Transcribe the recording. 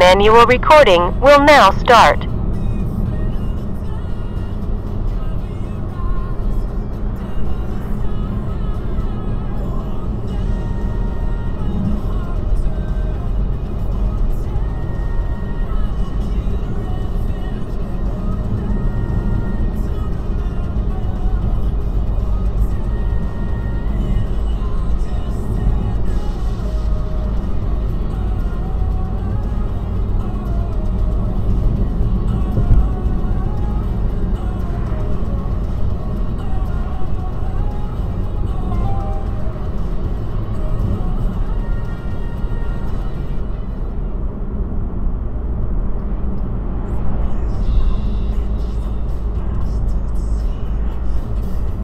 Manual recording will now start.